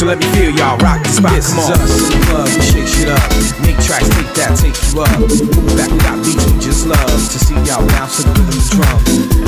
So let me feel y'all rock the spot. This Come on. us the club, we shake shit up. Make tracks, take that, take you up. Back without beats, we just love to see y'all bounce to the rhythm drums.